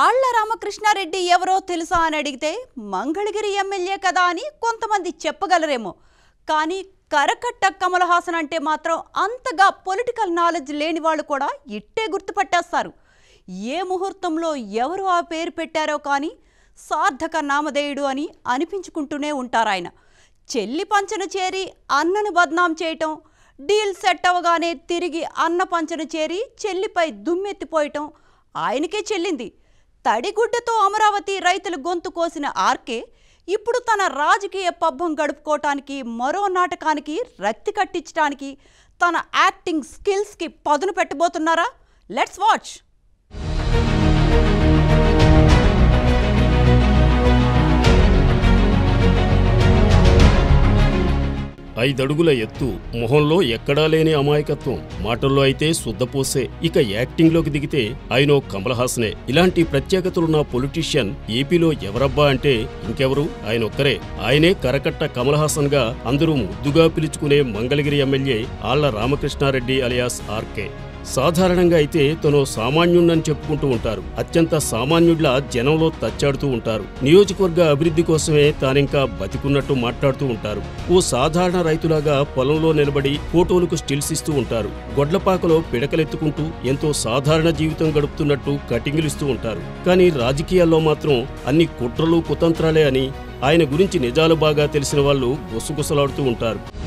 ఆళ్ళ రామకృష్ణారెడ్డి ఎవరో తెలుసా అని అడిగితే మంగళగిరి ఎమ్మెల్యే కదా అని కొంతమంది చెప్పగలరేమో. కానీ కరకట్ట కమల్ హాసన్ అంటే మాత్రం అంతగా పొలిటికల్ నాలెడ్జ్ లేని వాళ్ళు కూడా ఇట్టే గుర్తుపట్టేస్తారు. ఏ ముహూర్తంలో ఎవరు ఆ పేరు పెట్టారో కానీ సార్థక నామధేయుడు అని అనిపించుకుంటూనే ఉంటారాయన చెల్లి పంచను చేరి అన్నను బద్నాం చేయటం డీల్ సెట్ అవ్వగానే తిరిగి అన్న పంచను చేరి చెల్లిపై దుమ్మెత్తిపోయటం ఆయనకే చెల్లింది. తడిగుడ్డతో అమరావతి రైతుల గొంతు కోసిన ఆర్కే ఇప్పుడు తన రాజకీయ పబ్బం గడుపుకోవటానికి మరో నాటకానికి రక్తి కట్టించడానికి తన యాక్టింగ్ స్కిల్స్కి పదును పెట్టబోతున్నారా? Let's watch! ఐదడుగుల ఎత్తు మొహంలో ఎక్కడా లేని అమాయకత్వం. మాటల్లో అయితే శుద్ధపోసే ఇక యాక్టింగ్లోకి దిగితే ఆయన కమల్ హాసనే ఇలాంటి ప్రత్యేకతలున్న పొలిటీషియన్ ఏపీలో ఎవరబ్బా అంటే ఇంకెవరు? ఆయన ఒక్కరే. ఆయనే కరకట్ట కమల్ హాసన్గా అందరూ ముద్దుగా పిలుచుకునే మంగళగిరి ఎమ్మెల్యే ఆళ్ళ రామకృష్ణారెడ్డి అలియాస్ ఆర్కే. సాధారణంగా అయితే తను సామాన్యుణ్ణని చెప్పుకుంటూ ఉంటారు. అత్యంత సామాన్యుడిలా జనంలో తచ్చాడుతూ ఉంటారు. నియోజకవర్గ అభివృద్ధి కోసమే తానింకా బతికున్నట్టు మాట్లాడుతూ ఉంటారు. ఓ సాధారణ రైతులాగా పొలంలో నిలబడి ఫోటోలకు స్టిల్స్ ఇస్తూ ఉంటారు. గొడ్లపాకలో పిడకలెత్తుకుంటూ ఎంతో సాధారణ జీవితం గడుపుతున్నట్టు కటింగులిస్తూ ఉంటారు. కానీ రాజకీయాల్లో మాత్రం అన్ని కుట్రలు కుతంత్రాలే అని ఆయన గురించి నిజాలు బాగా తెలిసిన వాళ్ళు గుసగుసలాడుతూ ఉంటారు.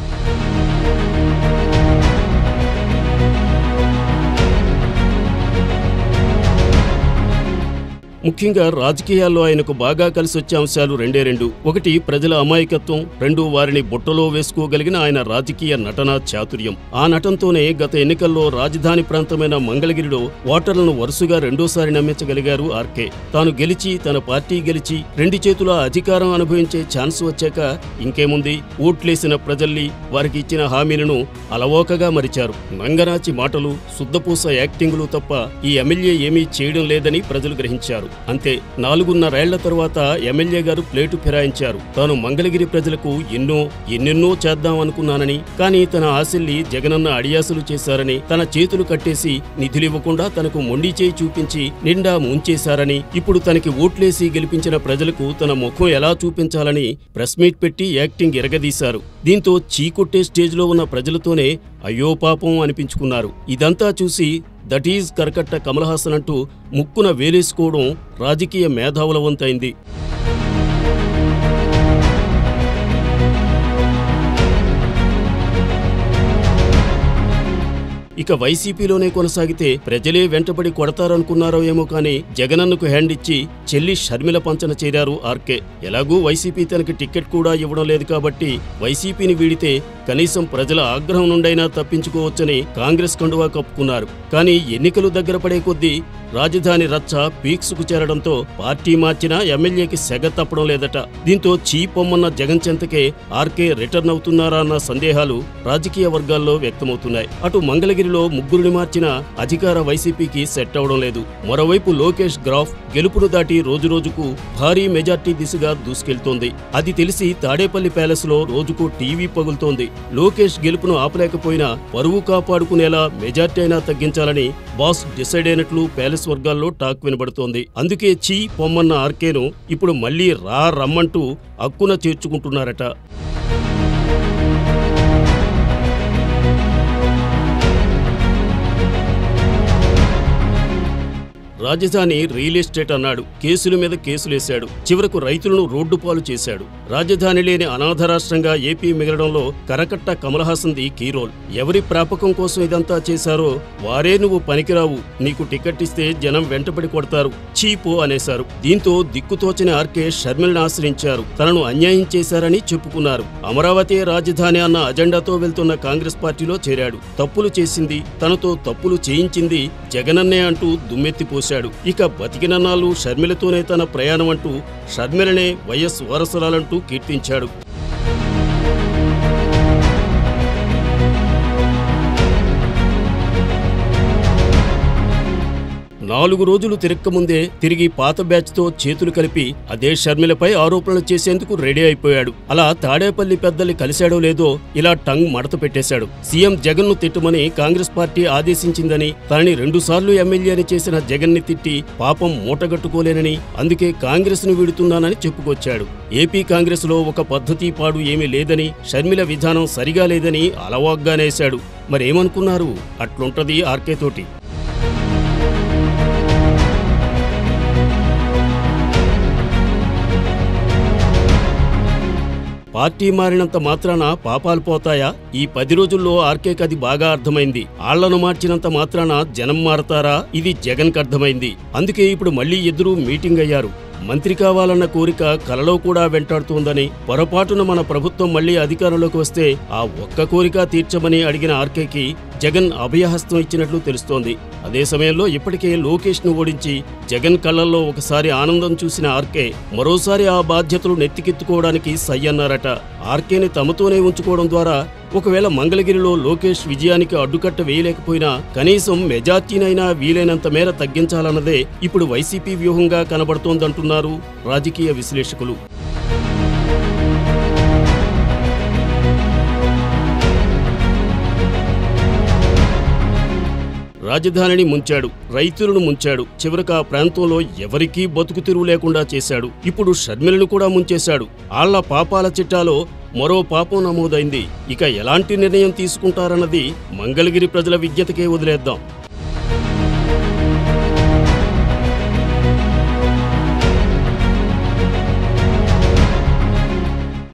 ముఖ్యంగా రాజకీయాల్లో ఆయనకు బాగా కలిసి వచ్చే అంశాలు రెండే రెండు. ఒకటి ప్రజల అమాయకత్వం. రెండు వారిని బుట్టలో వేసుకోగలిగిన ఆయన రాజకీయ నటన చాతుర్యం. ఆ నటంతోనే గత ఎన్నికల్లో రాజధాని ప్రాంతమైన మంగళగిరిలో ఓటర్లను వరుసగా రెండోసారి నమ్మించగలిగారు ఆర్కే. తాను గెలిచి తన పార్టీ గెలిచి రెండు చేతుల అధికారం అనుభవించే ఛాన్స్ వచ్చాక ఇంకేముంది? ఓట్లేసిన ప్రజల్ని వారికి ఇచ్చిన హామీలను అలవోకగా మరిచారు. నంగనాచి మాటలు శుద్ధపూస యాక్టింగులు తప్ప ఈ ఎమ్మెల్యే ఏమీ చేయడం లేదని ప్రజలు గ్రహించారు. అంతే నాలుగున్నరేళ్ళ తరువాత ఎమ్మెల్యే గారు ప్లేటు ఫిరాయించారు. తాను మంగళగిరి ప్రజలకు ఎన్నో ఎన్నెన్నో చేద్దామనుకున్నానని కానీ తన ఆశల్ని జగనన్న అడియాసులు చేశారని తన చేతులు కట్టేసి నిధులివ్వకుండా తనకు మొండి చేయి చూపించి నిండా ముంచేశారని ఇప్పుడు తనకి ఓట్లేసి గెలిపించిన ప్రజలకు తన ముఖం ఎలా చూపించాలని ప్రెస్ మీట్ పెట్టి యాక్టింగ్ ఎరగదీశారు. దీంతో చీకొట్టే స్టేజ్లో ఉన్న ప్రజలతోనే అయ్యో పాపం అనిపించుకున్నారు. ఇదంతా చూసి దట్ ఈజ్ కరకట్ట కమల్ హాసన్ అంటూ ముక్కున వేలేసుకోవడం రాజకీయ మేధావుల వంతైంది ఇక వైసీపీలోనే కొనసాగితే ప్రజలే వెంటబడి కొడతారనుకున్నారో ఏమో కానీ జగనన్నకు హ్యాండ్ ఇచ్చి చెల్లి షర్మిల పంచన చేరారు ఆర్కే. ఎలాగూ వైసీపీ తనకి టికెట్ కూడా ఇవ్వడం లేదు కాబట్టి వైసీపీని వీడితే కనీసం ప్రజల ఆగ్రహం నుండైనా తప్పించుకోవచ్చని కాంగ్రెస్ కండువా కప్పుకున్నారు. కానీ ఎన్నికలు దగ్గర పడే కొద్దీ రాజధాని రచ్చ పీక్స్కు చేరడంతో పార్టీ మార్చినా ఎమ్మెల్యేకి సెగ తప్పడం లేదట. దీంతో చీపొమ్మన్న జగన్ చెంతకే ఆర్కే రిటర్న్ అవుతున్నారా అన్న సందేహాలు రాజకీయ వర్గాల్లో వ్యక్తమవుతున్నాయి. అటు మంగళగిరిలో ముగ్గురిని మార్చిన అధికార వైసీపీకి సెట్ అవడం లేదు. మరోవైపు లోకేష్ గ్రాఫ్ గెలుపును దాటి రోజురోజుకు భారీ మెజార్టీ దిశగా దూసుకెళ్తోంది. అది తెలిసి తాడేపల్లి ప్యాలెస్లో రోజుకు టీవీ పగులుతోంది. లోకేష్ గెలుపును ఆపలేకపోయినా పరువు కాపాడుకునేలా మెజార్టీ అయినా తగ్గించాలని బాస్ డిసైడ్ అయినట్లు ప్యాలెస్ వర్గాల్లో టాక్ వినబడుతోంది. అందుకే చీ పొమ్మన్న ఆర్కేను ఇప్పుడు మళ్ళీ రా రమ్మంటూ అక్కున చేర్చుకుంటున్నారట. రాజధాని రియల్ ఎస్టేట్ అన్నాడు. కేసుల మీద కేసులేశాడు. చివరకు రైతులను రోడ్డు పాలు చేశాడు. రాజధాని లేని అనాథ రాష్ట్రంగా ఏపీ మిగలడంలో కరకట్ట కమల్ హాసన్ది ఎవరి ప్రాపకం కోసం ఇదంతా చేశారో వారే నువ్వు పనికిరావు. నీకు టికెట్ ఇస్తే జనం వెంటబడి కొడతారు. చీపు అనేశారు. దీంతో దిక్కుతోచని ఆర్కే షర్మిలను ఆశ్రయించారు. తనను అన్యాయం చేశారని చెప్పుకున్నారు. అమరావతి రాజధాని అన్న అజెండాతో వెళ్తున్న కాంగ్రెస్ పార్టీలో చేరాడు. తప్పులు చేసింది తనతో తప్పులు చేయించింది జగనన్నే అంటూ దుమ్మెత్తిపోశాడు ఇక బతికినన్నాళ్ళు షర్మిలతోనే తన ప్రయాణం అంటూ షర్మిలనే వైఎస్ వారసురాలంటూ కీర్తించాడు. నాలుగు రోజులు తిరక్కముందే తిరిగి పాత బ్యాచ్తో చేతులు కలిపి అదే షర్మిలపై ఆరోపణలు చేసేందుకు రెడీ అయిపోయాడు. అలా తాడేపల్లి పెద్దల్ని కలిశాడో లేదో ఇలా టంగ్ మడత పెట్టేశాడు. సీఎం జగన్ను తిట్టమని కాంగ్రెస్ పార్టీ ఆదేశించిందని తనని రెండుసార్లు ఎమ్మెల్యేని చేసిన జగన్ని తిట్టి పాపం మూటగట్టుకోలేనని అందుకే కాంగ్రెస్ను వీడుతున్నానని చెప్పుకొచ్చాడు. ఏపీ కాంగ్రెస్లో ఒక పద్ధతి పాడు ఏమీ లేదని షర్మిల విధానం సరిగా లేదని అలవాగ్గానేశాడు. మరేమనుకున్నారు? అట్లుంటది ఆర్కే తోటి. పార్టీ మారినంత మాత్రాన పాపాలు పోతాయా? ఈ పది రోజుల్లో ఆర్కేకి అది బాగా అర్థమైంది. ఆళ్ళను మార్చినంత మాత్రాన జనం మారతారా? ఇది జగన్కి అర్థమైంది. అందుకే ఇప్పుడు మళ్ళీ ఇద్దరూ మీటింగ్ అయ్యారు. మంత్రి కావాలన్న కోరిక కలలో కూడా వెంటాడుతోందని పొరపాటున మన ప్రభుత్వం మళ్ళీ అధికారంలోకి వస్తే ఆ ఒక్క కోరిక తీర్చమని అడిగిన ఆర్కేకి జగన్ అభయహస్తం ఇచ్చినట్లు తెలుస్తోంది. అదే సమయంలో ఇప్పటికే లోకేష్ను ఓడించి జగన్ కళ్ళల్లో ఒకసారి ఆనందం చూసిన ఆర్కే మరోసారి ఆ బాధ్యతలు నెత్తికెత్తుకోవడానికి సై అన్నారట. ఆర్కేని తమతోనే ఉంచుకోవడం ద్వారా ఒకవేళ మంగళగిరిలో లోకేష్ విజయానికి అడ్డుకట్ట వేయలేకపోయినా కనీసం మెజార్టీనైనా వీలైనంత మేర తగ్గించాలన్నదే ఇప్పుడు వైసీపీ వ్యూహంగా కనబడుతోందంటున్నారు రాజకీయ విశ్లేషకులు. రాజధానిని ముంచాడు రైతులను ముంచాడు. చివరికి ఆ ప్రాంతంలో ఎవరికీ బతుకు తిరువు లేకుండా చేశాడు. ఇప్పుడు షర్మిలను కూడా ముంచేశాడు. ఆళ్ళ పాపాల చిట్టాలో మరో పాపం నమోదైంది. ఇక ఎలాంటి నిర్ణయం తీసుకుంటారన్నది మంగళగిరి ప్రజల విజ్ఞతకే వదిలేద్దాం.